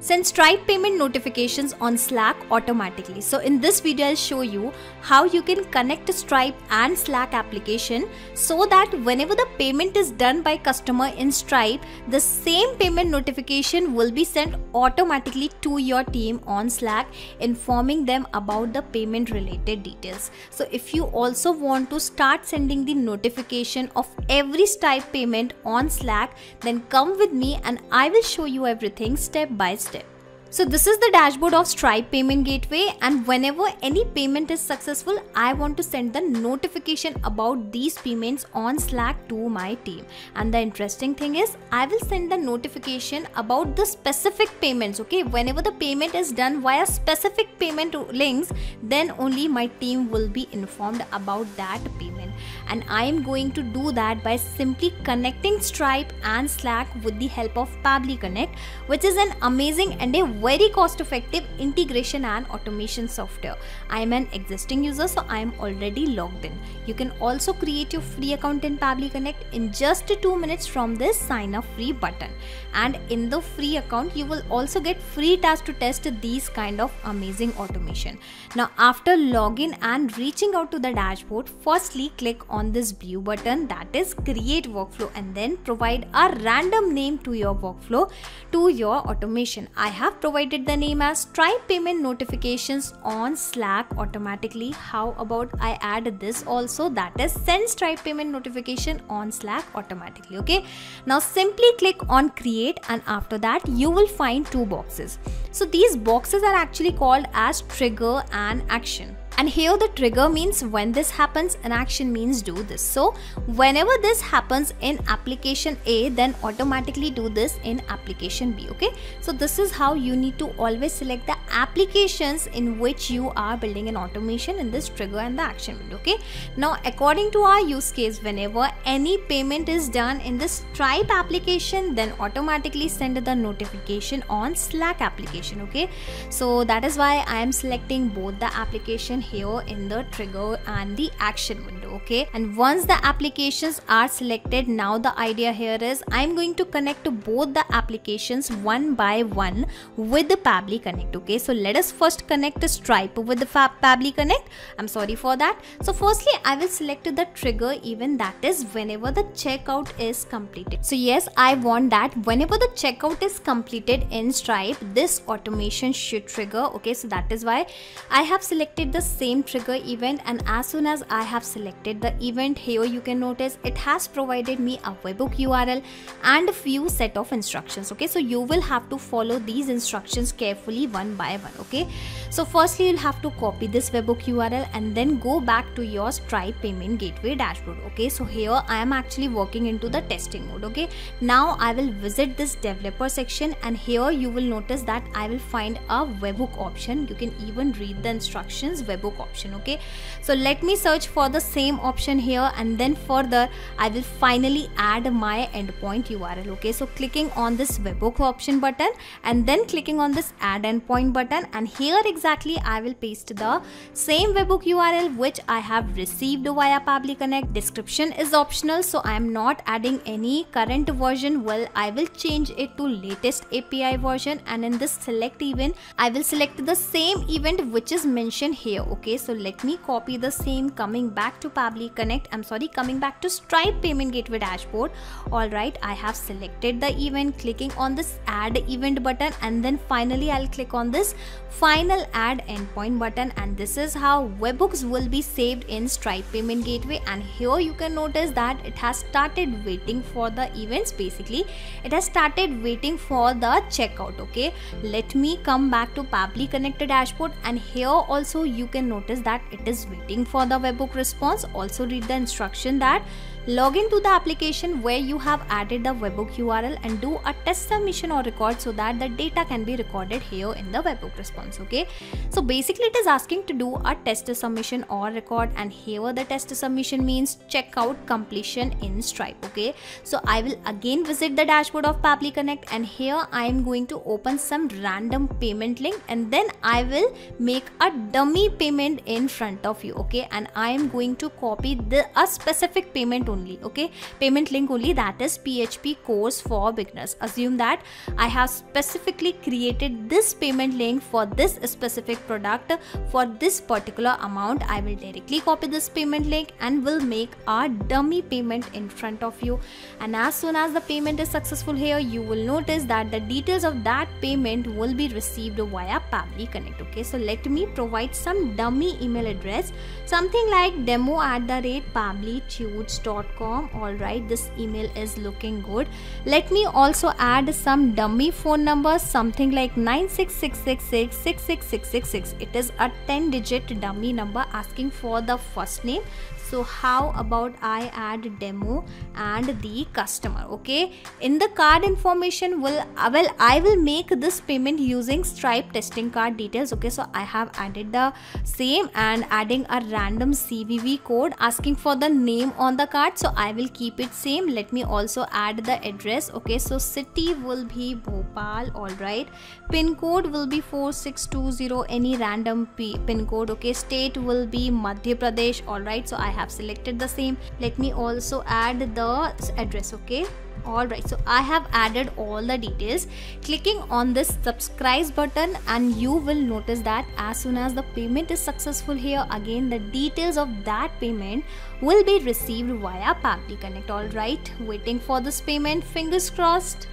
send Stripe payment notifications on Slack automatically. So in this video I'll show you how you can connect Stripe and Slack application so that whenever the payment is done by customer in Stripe, the same payment notification will be sent automatically to your team on Slack informing them about the payment related details. So if you also want to start sending the notification of every Stripe payment on Slack, then come with me and I will show you everything step by step. So this is the dashboard of Stripe payment gateway and whenever any payment is successful, I want to send the notification about these payments on Slack to my team. And the interesting thing is I will send the notification about the specific payments. Okay, whenever the payment is done via specific payment links, then only my team will be informed about that payment. And I am going to do that by simply connecting Stripe and Slack with the help of Pabbly Connect, which is an amazing and a very cost effective integration and automation software. I am an existing user so I am already logged in. You can also create your free account in Pabbly Connect in just 2 minutes from this sign up free button. And in the free account you will also get free tasks to test these kind of amazing automation. Now after login and reaching out to the dashboard, firstly click on this blue button that is create workflow and then provide a random name to your workflow to your automation. I have provided the name as Stripe payment notifications on Slack automatically. How about I add this also that is send Stripe payment notification on Slack automatically. Okay. Now simply click on create and after that you will find two boxes. So these boxes are actually called as trigger and action and here the trigger means when this happens and action means do this. So whenever this happens in application a then automatically do this in application b okay? So this is how you need to always select the applications in which you are building an automation in this trigger and the action window okay? Now according to our use case whenever any payment is done in this stripe application then automatically send the notification on slack application okay? So that is why i am selecting both the application here in the trigger and the action window okay? And once the applications are selected now the idea here is i'm going to connect to both the applications one by one with the Pabbly Connect okay? So let us first connect the Stripe with the Pabbly Connect. I'm sorry for that. So firstly I will select the trigger even that is whenever the checkout is completed. So yes I want that whenever the checkout is completed in Stripe this automation should trigger okay? So that is why I have selected the same trigger event and as soon as I have selected the event here. You can notice it has provided me a webhook URL and a few set of instructions okay? So you will have to follow these instructions carefully one by one okay? So firstly you'll have to copy this webhook URL and then go back to your Stripe payment gateway dashboard okay? So here I am actually working into the testing mode okay? Now I will visit this developer section and here you will notice that I will find a webhook option. You can even read the instructions webhook option okay? So let me search for the same option here and then further I will finally add my endpoint URL okay so clicking on this webhook option button and then clicking on this add endpoint button. And here exactly I will paste the same webhook URL which I have received via Pabbly Connect. Description is optional so I am not adding any current version. Well I will change it to latest API version and in this select event I will select the same event which is mentioned here. Okay so let me copy the same coming back to Pabbly Connect. I'm sorry coming back to Stripe payment gateway dashboard. Alright I have selected the event clicking on this add event button and then finally I'll click on this final add endpoint button and this is how webhooks will be saved in Stripe payment gateway. And here you can notice that it has started waiting for the events basically. It has started waiting for the checkout okay? Let me come back to Pabbly connected dashboard and here also you can notice that it is waiting for the webhook response also read the instruction that log into the application where you have added the webhook URL and do a test submission or record so that the data can be recorded here in the webhook response okay? So basically it is asking to do a test submission or record and here the test submission means checkout completion in Stripe okay? So I will again visit the dashboard of Pabbly Connect and here I am going to open some random payment link and then I will make a dummy payment in front of you okay? And I am going to copy the a specific payment only okay? Payment link only that is php course for beginners. Assume that i have specifically created this payment link for this specific product. For this particular amount i will directly copy this payment link and will make a dummy payment in front of you. And as soon as the payment is successful here you will notice that the details of that payment will be received via Pabbly Connect okay? So let me provide some dummy email address. Something like demo at the rate pabblytudes.com alright this email is looking good let me also add some dummy phone numbers something like 96666 it is a 10 digit dummy number asking for the first name so how about i add demo and the customer okay? In the card information will uh, well i will make this payment using stripe testing card details okay? So i have added the same and adding a random cvv code asking for the name on the card. So i will keep it same. Let me also add the address okay? So city will be bhopal all right? Pin code will be 4620 any random pin code okay? State will be madhya pradesh all right? So i have selected the same. Let me also add the address okay? Alright so I have added all the details. Clicking on this subscribe button and you will notice that as soon as the payment is successful here again the details of that payment will be received via Pabbly Connect. Alright waiting for this payment. Fingers crossed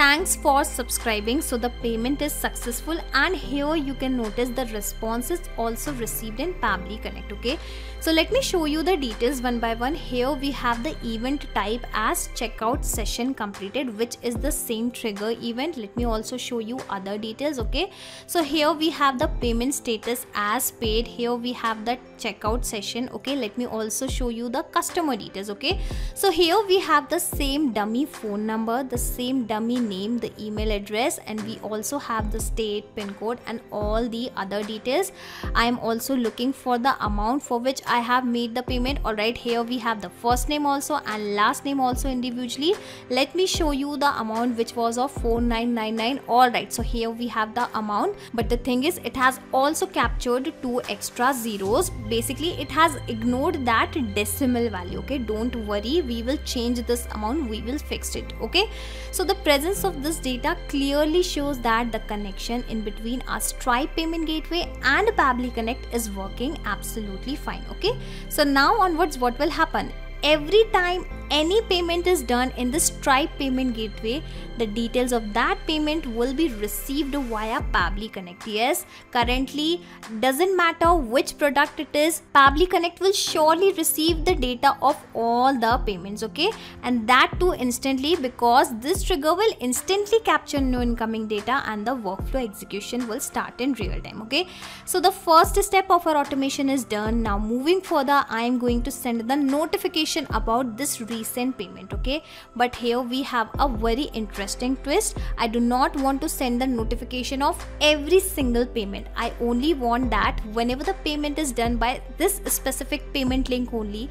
Thanks for subscribing. So the payment is successful and here you can notice the response is also received in Pabbly Connect. Okay. So let me show you the details one by one. Here we have the event type as checkout session completed which is the same trigger event. Let me also show you other details. Okay. So here we have the payment status as paid. Here we have the checkout session. Okay. Let me also show you the customer details. Okay. So here we have the same dummy phone number, the same dummy name the email address and we also have the state pin code and all the other details. I am also looking for the amount for which i have made the payment. All right here we have the first name also and last name also individually. Let me show you the amount which was of 4999 all right so here we have the amount. But the thing is it has also captured two extra zeros. Basically it has ignored that decimal value okay? Don't worry we will change this amount. We will fix it okay? So the presence of this data clearly shows that the connection in between our Stripe payment gateway and Pabbly Connect is working absolutely fine. Okay, so now onwards, what will happen? Every time any payment is done in the Stripe payment gateway, the details of that payment will be received via Pabbly Connect. Yes, currently doesn't matter which product it is, Pabbly Connect will surely receive the data of all the payments, okay? And that too instantly because this trigger will instantly capture new incoming data and the workflow execution will start in real time, okay? So the first step of our automation is done. Now moving further, I am going to send the notification about this recent payment okay? But here we have a very interesting twist. I do not want to send the notification of every single payment. I only want that whenever the payment is done by this specific payment link only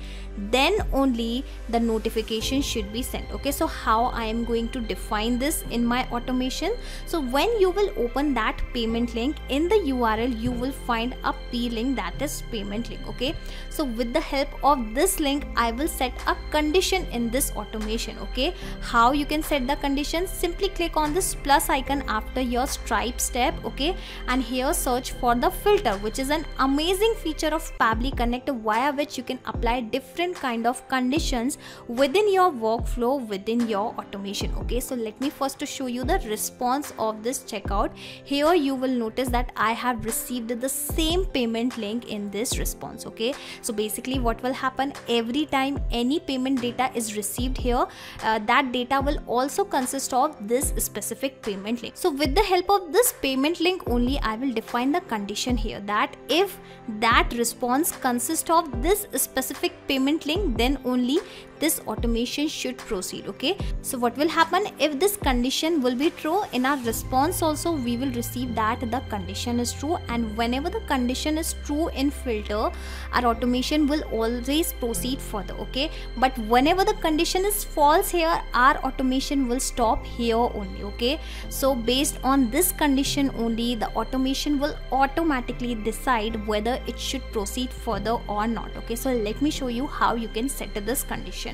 then only the notification should be sent okay? So how i am going to define this in my automation? So when you will open that payment link in the url you will find a p link that is payment link okay? So with the help of this link i will set a condition condition in this automation okay? How you can set the condition? Simply click on this plus icon after your stripe step okay? And here search for the filter which is an amazing feature of Pabbly Connect via which you can apply different kind of conditions within your workflow within your automation okay? So let me first to show you the response of this checkout. Here you will notice that I have received the same payment link in this response okay? So basically what will happen? Every time any payment is received here uh, that data will also consist of this specific payment link. So with the help of this payment link only i will define the condition here that if that response consists of this specific payment link then only this automation should proceed okay? So what will happen if this condition will be true? In our response also we will receive that the condition is true. And whenever the condition is true in filter our automation will always proceed further okay? But whenever the condition is false here our automation will stop here only okay? So based on this condition only the automation will automatically decide whether it should proceed further or not okay? So let me show you how you can set this condition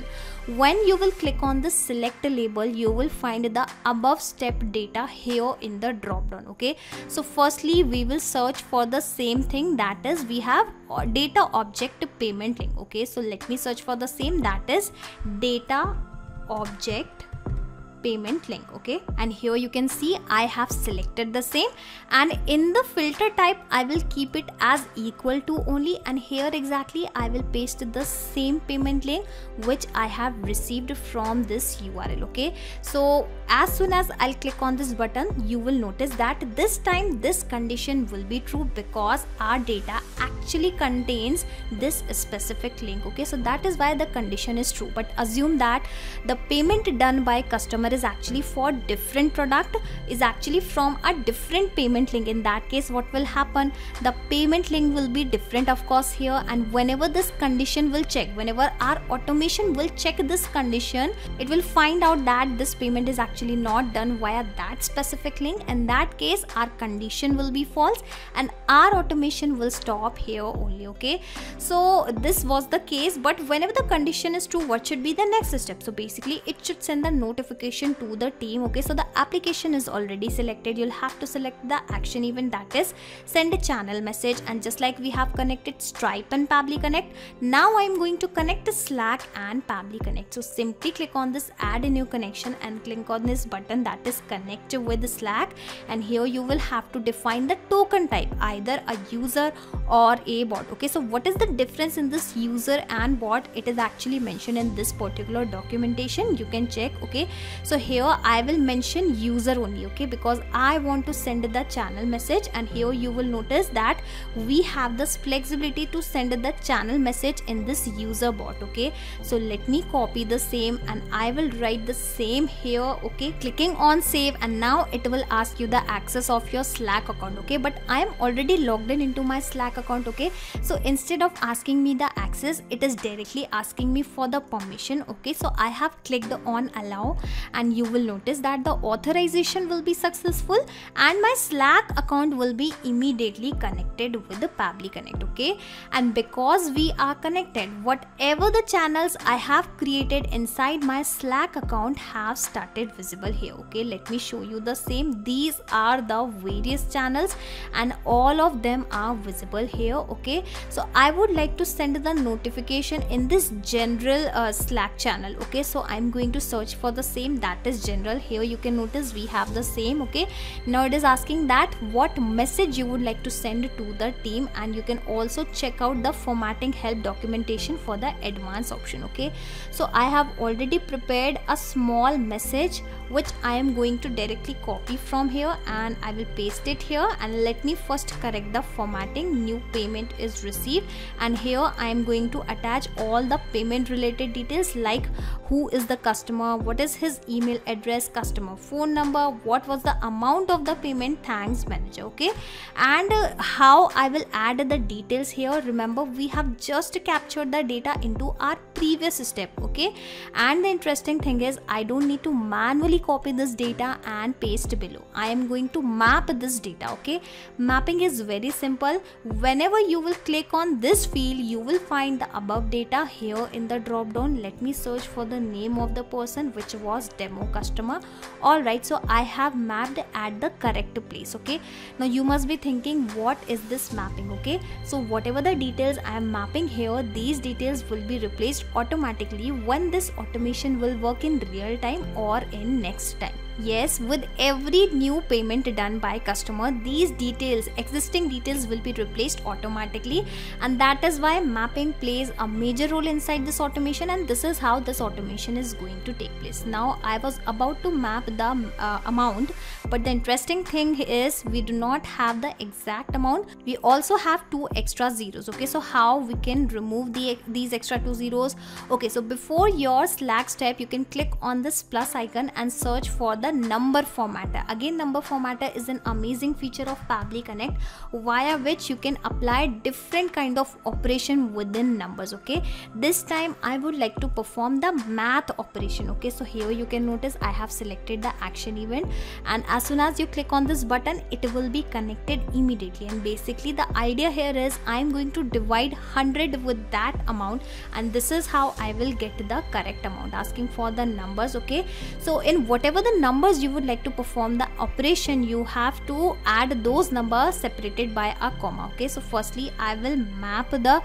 when you will click on the select label you will find the above step data here in the drop down okay? So firstly we will search for the same thing. That is we have data object payment link okay? So let me search for the same. That is data object payment link okay? And here you can see I have selected the same. And in the filter type I will keep it as equal to only. And here exactly I will paste the same payment link which I have received from this URL okay? So as soon as I'll click on this button you will notice that this time this condition will be true because our data actually contains this specific link okay? So that is why the condition is true. But assume that the payment done by customer is actually for different product is actually from a different payment link. In that case what will happen? The payment link will be different of course here. And whenever this condition will check whenever our automation will check this condition it will find out that this payment is actually not done via that specific link. In that case our condition will be false and our automation will stop here only okay? So this was the case. But whenever the condition is true what should be the next step? So basically it should send the notification to the team okay? So the application is already selected. You'll have to select the action event that is send a channel message. And just like we have connected stripe and Pabbly connect now i'm going to connect the slack and Pabbly connect so simply click on this add a new connection and click on this button that is connect with slack. And here you will have to define the token type either a user or a bot okay? So what is the difference in this user and bot? It is actually mentioned in this particular documentation. You can check okay? So so here I will mention user only okay? Because I want to send the channel message and here you will notice that we have this flexibility to send the channel message in this user bot okay? So let me copy the same and I will write the same here okay? Clicking on save and now it will ask you the access of your slack account okay? But I am already logged in into my slack account okay? So instead of asking me the access it is directly asking me for the permission okay? So I have clicked on allow and you will notice that the authorization will be successful and my slack account will be immediately connected with the Pabbly Connect okay? And because we are connected whatever the channels I have created inside my slack account have started visible here okay? Let me show you the same. These are the various channels and all of them are visible here okay? So I would like to send the notification in this general uh, slack channel okay? So I'm going to search for the same that is general. Here you can notice we have the same okay? Now it is asking that what message you would like to send to the team and you can also check out the formatting help documentation for the advanced option okay? So i have already prepared a small message which i am going to directly copy from here and i will paste it here and let me first correct the formatting. New payment is received and here i am going to attach all the payment related details like who is the customer what is his email address customer phone number what was the amount of the payment thanks manager okay? And uh, how i will add the details here. Remember we have just captured the data into our previous step okay? And the interesting thing is i don't need to manually copy this data and paste below. I am going to map this data okay? Mapping is very simple. Whenever you will click on this field you will find the above data here in the drop down. Let me search for the name of the person which was demo customer. Alright so I have mapped at the correct place okay? Now you must be thinking what is this mapping okay? So whatever the details I am mapping here these details will be replaced automatically when this automation will work in real time or in next time yes with every new payment done by customer these details existing details will be replaced automatically. And that is why mapping plays a major role inside this automation and this is how this automation is going to take place. Now i was about to map the uh, amount but the interesting thing is we do not have the exact amount. We also have two extra zeros okay? So how we can remove the these extra two zeros? Okay so before your slack step you can click on this plus icon and search for the the number formatter again number formatter is an amazing feature of Pabbly Connect via which you can apply different kind of operation within numbers okay? This time I would like to perform the math operation okay? So here you can notice I have selected the action event and as soon as you click on this button it will be connected immediately. And basically the idea here is I'm going to divide 100 with that amount and this is how I will get the correct amount. Asking for the numbers okay? So in whatever the number numbers you would like to perform the operation you have to add those numbers separated by a comma okay? So firstly i will map the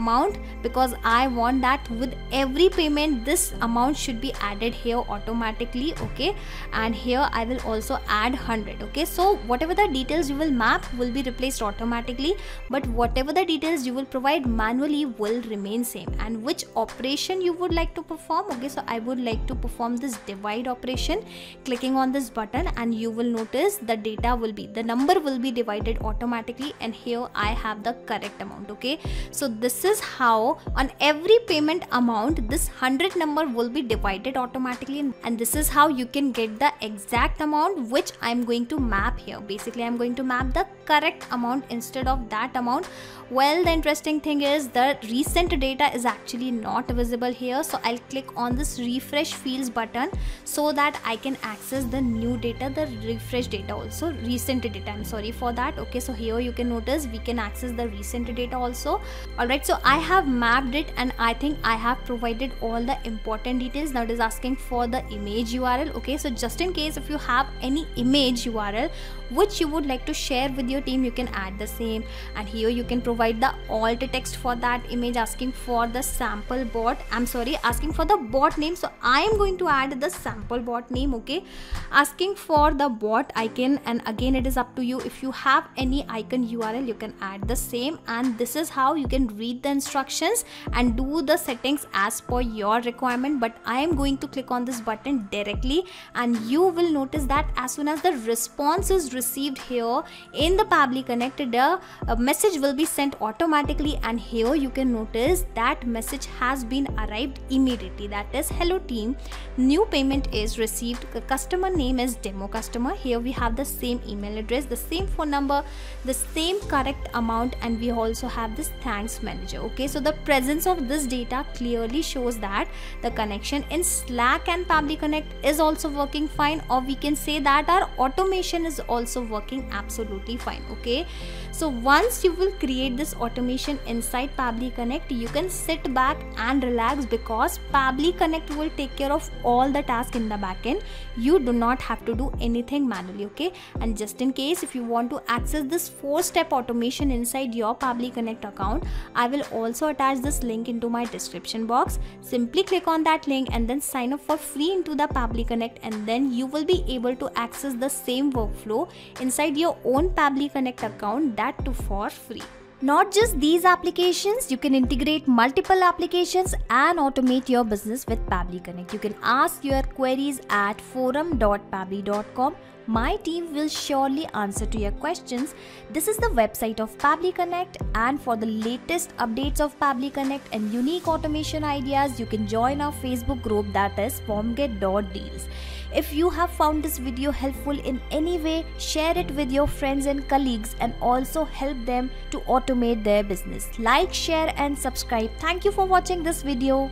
amount because i want that with every payment this amount should be added here automatically okay? And here i will also add 100 okay? So whatever the details you will map will be replaced automatically but whatever the details you will provide manually will remain same. And which operation you would like to perform okay? So i would like to perform this divide operation. Click clicking on this button and you will notice the data will be the number will be divided automatically and here I have the correct amount okay? So this is how on every payment amount this 100 number will be divided automatically and this is how you can get the exact amount which I'm going to map here. Basically I'm going to map the correct amount instead of that amount. Well the interesting thing is the recent data is actually not visible here. So I'll click on this refresh fields button so that I can access access the new data the refresh data also recent data i'm sorry for that okay so here you can notice we can access the recent data also. All right so i have mapped it and i think i have provided all the important details. Now it is asking for the image url okay so just in case if you have any image url which you would like to share with your team you can add the same. And here you can provide the alt text for that image asking for the sample bot. I'm sorry asking for the bot name. So i am going to add the sample bot name okay? Asking for the bot icon and again it is up to you. If you have any icon url you can add the same. And this is how you can read the instructions and do the settings as per your requirement. But i am going to click on this button directly and you will notice that as soon as the response is received here in the Pabbly connected a, a message will be sent automatically and here you can notice that message has been arrived immediately. That is hello team new payment is received. The customer name is demo customer. Here we have the same email address the same phone number the same correct amount and we also have this thanks manager. Okay so the presence of this data clearly shows that the connection in slack and Pabbly connect is also working fine or we can say that our automation is also working absolutely fine okay? So once you will create this automation inside Pabbly connect you can sit back and relax because Pabbly connect will take care of all the tasks in the backend you you do not have to do anything manually okay? And just in case if you want to access this four step automation inside your Pabbly Connect account I will also attach this link into my description box. Simply click on that link and then sign up for free into the Pabbly Connect and then you will be able to access the same workflow inside your own Pabbly Connect account that too for free not just these applications, you can integrate multiple applications and automate your business with Pabbly Connect. You can ask your queries at forum.pabbly.com. My team will surely answer to your questions. This is the website of Pabbly Connect and for the latest updates of Pabbly Connect and unique automation ideas, you can join our Facebook group that is formget.deals. If you have found this video helpful in any way, share it with your friends and colleagues and also help them to automate their business. Like, share and subscribe. Thank you for watching this video.